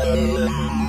Bye.